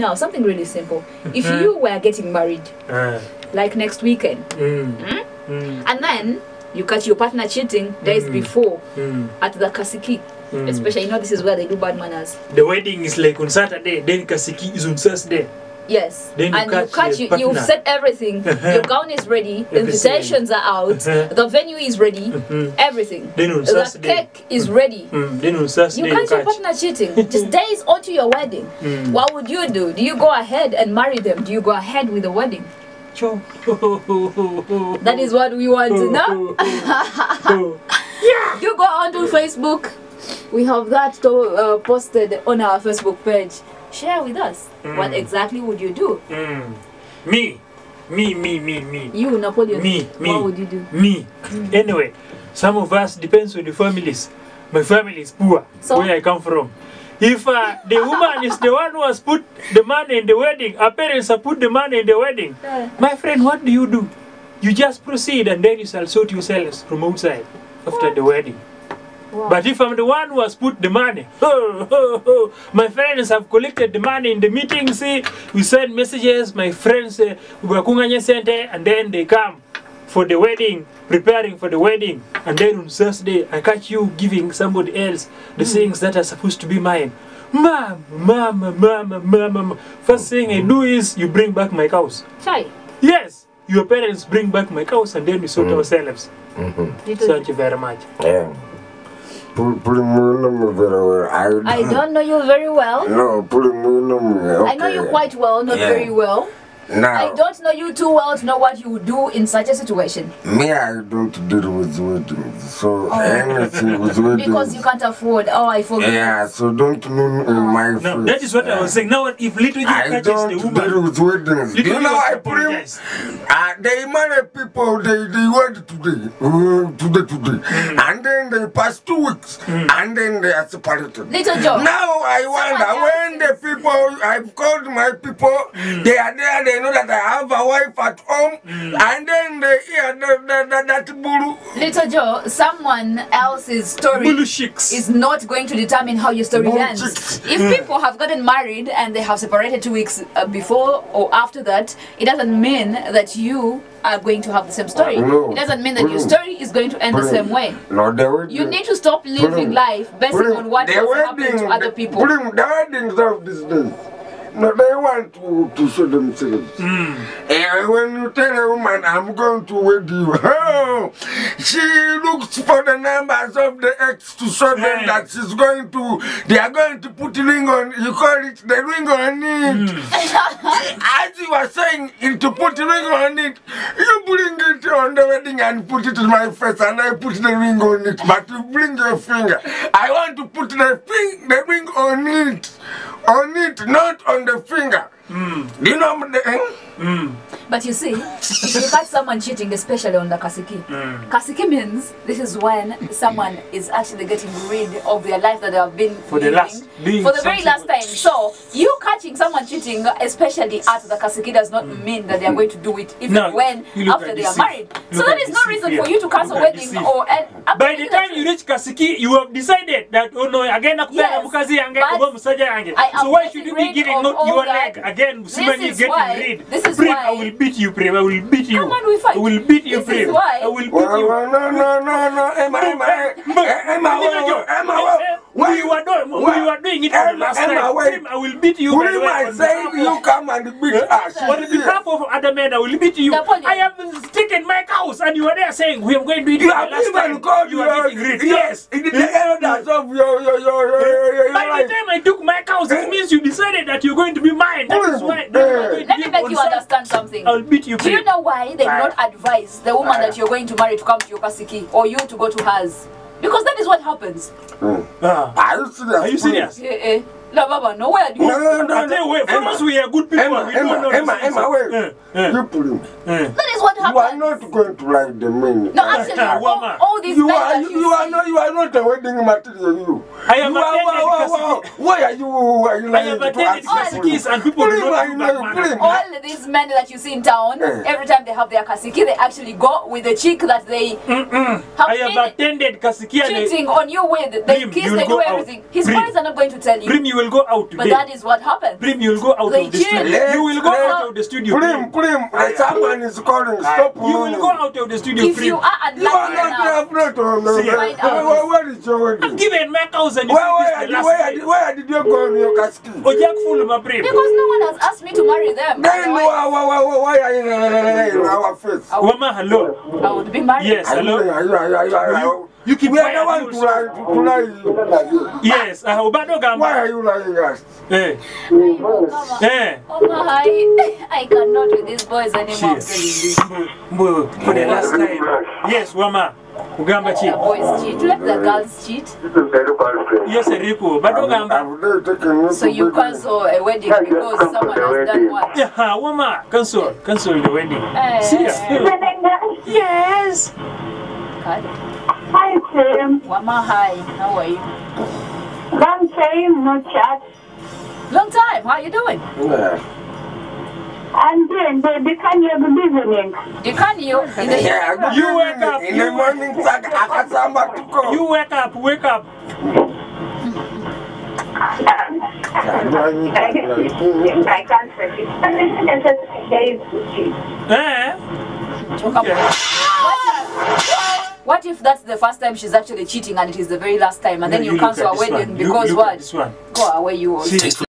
Now, something really simple. If you were getting married, Uh, like next weekend, mm, Mm? mm, and then you catch your partner cheating days Mm. before mm, at the kasiki, mm. especially, you know, this is where they do bad manners. The wedding is like on Saturday, then Kasiki is on Thursday. Yes, Then you and catch you catch you, you've partner. set everything. your gown is ready, the Everything. invitations are out, Uh-huh. the venue is ready, Mhm. everything. Then on The cake is ready. mm, then on Saturday You catch your partner cheating just days onto your wedding. Mm. What would you do? Do you go ahead and marry them? Do you go ahead with the wedding? Cho. That is what we want to know. yeah. You go onto Facebook. We have that to, uh, posted on our Facebook page. Share with us. What Mm. exactly would you do? Mm. Me, me, me, me, me. You, Napoleon. Me, me. What would you do? Me. Anyway, some of us depends on the families. My family is poor, So? where I come from. If uh, the woman is the one who has put the money in the wedding, her parents have put the money in the wedding, my friend, what do you do? You just proceed and then you shall sort yourselves from outside after the wedding. Wow. But if I'm the one who has put the money, oh, oh, oh, my friends have collected the money in the meeting, see, we send messages, my friends, uh, and then they come for the wedding, preparing for the wedding, and then on Thursday, I catch you giving somebody else the mm. things that are supposed to be mine. Mom, mama, mama, mama, mama. First thing I do is you bring back my cows. Chai. Yes, your parents bring back my cows, and then we sort mm. ourselves. Mm -hmm. Thank you very much. Yeah. Put, put him very well. I, I don't know you very well. No, put him in. Okay. I know you quite well, not Yeah. very well. Now, I don't know you too well to know what you would do in such a situation. me, I don't deal with weddings. So anything with weddings. Oh. Because you can't afford. Oh, I forget. Yeah, so don't know in my face. No, that is what I was saying. Now, if little Joe I catches don't the deal with weddings. little you know, Joe I put him. apologize. Uh, they marry people, they, they wed today, uh, today, today. And then they pass two weeks, and then they are separated. Little Joe. Now I wonder when the people, I've called my people, mm. they are there, they know that I have a wife at home, mm. and then they hear that, that, that, that buru. Little Joe, someone else's story Bullshits. is not going to determine how your story Bullshit. ends. If mm. people have gotten married and they have separated two weeks uh, before or after that, it doesn't mean that you are going to have the same story. No. It doesn't mean that your story is going to end the same way. No, the wedding. You need to stop living life based on what has happened to other people. Put him, the weddings of days. No, they want to, to show themselves. Hmm. And when you tell a woman, I'm going to wed you, oh, she looks for the numbers of the ex to show them Yeah. that she's going to, they are going to put ring on, you call it the ring on it. Hmm. As you were saying, to put ring on it, you bring on the wedding and put it in my face and I put the ring on it. But you bring your finger. I want to put the, fing- the ring on it. On it, not on the finger. Do you know what the, eh? But you see, if you catch someone cheating, especially on the kasiki, Mm. kasiki means this is when someone is actually getting rid of their life that they have been For the living last- doing for the very last time. So you catching someone cheating, especially at the kasiki, does not mean that they are going to do it even No, when after they are married. So there at no reason for you to cancel wedding or and By the time you reach Kasiki, you have decided that oh no, again nakupenda mukazi yange oba musajja yange. So why should you be giving not your leg again? This is getting why- rid. this is why- beat you, Prim. I will beat you. Come on, we fight. I will beat you, This is why- I will beat Well, you. well, no, no, no, no, Emma, Emma, Emma, Little Joe, Emma, Emma, eh, why we were doing, we why- were doing it for the Emma, last Emma, time. wait. Prim, I will beat you. by the Put way, I on say behalf you of- come and beat us. On behalf of other men, I will beat you. Napoleon. I have taken my cows, and you are there saying we are going to do it You for the have last even time. called You your, are getting rid. your- Yes. the elders of your, your, your, your, your, your By the life. time I took my cows, it means you decided that you're going to be mine. That is why. that you are going to Let make you understand something. I will beat you. Do you know why they do not advise the woman that you're going to marry to come to your kasiki or you to go to hers? Because that is what happens. Ah. Are you serious? Are you serious? Eh, eh. No, Baba, no, where do you? No, no, no, I tell you, wait, Emma, us we are good people. Emma, we don't Emma, know Emma, these things. Emma, wait. Eh, eh, You put him. That is what You are not going to like the men. No, actually, all, all these You men are, that you, you, you are not, you are not a wedding material. You. I am you are, attended wow, wow, wow. Why are you, are you I lying have to attended us? Kasikis and people Put do not I do know, that put manner. him. all these men that you see in town, Eh. every time they have their kasiki, they actually go with the chick that they have I have been attended Kasiki and they- cheating on you with. They kiss, they do everything. His Prim. parents are not going to tell you. Prim, you will go out But that is what happened. Prim, you will go out They of the studio. Let's- You will go out of the studio. Prim, Prim. Prim, someone is calling. Stop. You will go out of the studio. If Prim. you are You are unlucky not enough, there, not on See, where, where, where is your wedding? Give it my house and you Where, where, did, where, did, where did you go on your casket? Ojak full my Prim. because no one has asked me to marry them. Then why, Otherwise, why, why, why are you in our face? Wama, hello. I would be married. Yes, Are hello. Are you, are you, are you, are you, You- you keep we are quiet, one to lie, to, to lie. Yes, uh, Obado Why Gamba. are you lying us? Eh, Mama. eh. Oh my, I cannot with these boys anymore. I'm telling you. Mbo, Mbo, for the last time. Yes, Wama. Ugamba The chi. boys cheat. Let the girls cheat. Yes, Enrico. Bado Gamba. I've never taken you So you cancel a wedding because someone has done what? Yeah, Wama. Cancel. Cancel the wedding. Eh. See ya. Yes. God. Hi, Tim. Wama, hi. How are you? Long time no chat. Long time. How are you doing? Yeah. And then the, the kind of evening. You can you? In the Yeah, good You wake evening. up, In you- the morning, Saka, Akasamba. You wake up, wake up. I can't say it. It's just days to cheat. Eh? Come on. What if that's the first time she's actually cheating and it is the very last time and then Yeah, you, look cancel at a wedding one. because look what? At this one. Go away you also. See,